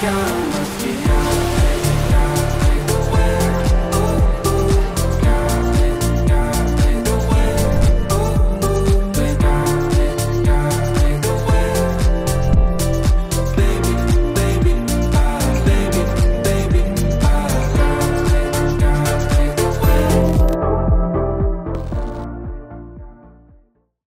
gone.